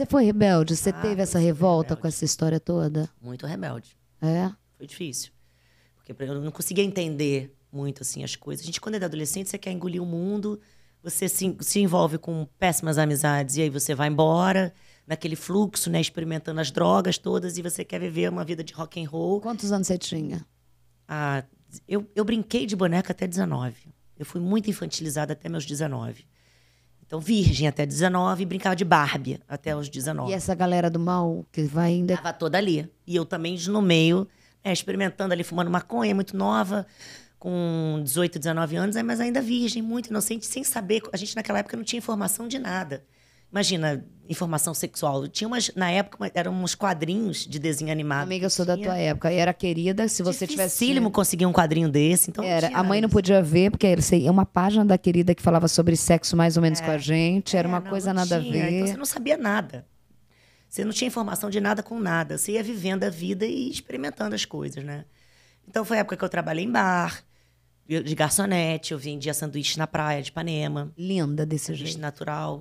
Você foi rebelde? Você Ah, teve essa revolta rebelde. com essa história toda? Muito rebelde. É? Foi difícil. Porque eu não conseguia entender muito assim as coisas. A gente, quando é adolescente, você quer engolir o mundo, você se, se envolve com péssimas amizades e aí você vai embora naquele fluxo, né, experimentando as drogas todas e você quer viver uma vida de rock and roll. Quantos anos você tinha? Ah, eu, eu brinquei de boneca até 19. Eu fui muito infantilizada até meus 19. Então, virgem até 19 e brincava de Barbie até os 19. E essa galera do mal que vai ainda. Tava toda ali. E eu também no meio, né, experimentando ali, fumando maconha, muito nova, com 18, 19 anos, né, mas ainda virgem, muito inocente, sem saber. A gente naquela época não tinha informação de nada. Imagina, informação sexual. Tinha umas, na época, eram uns quadrinhos de desenho animado. Amiga, eu sou da tua época. E era querida se você tivesse. Dificílimo conseguir um quadrinho desse. Então Era, a mãe não podia ver, porque era assim, é uma página da querida que falava sobre sexo mais ou menos com a gente. Era É, uma não, coisa não nada a ver. Então você não sabia nada. Você não tinha informação de nada com nada. Você ia vivendo a vida e experimentando as coisas, né? Então foi a época que eu trabalhei em bar, de garçonete, eu vendia sanduíche na praia de Ipanema, Linda desse sanduíche jeito. natural.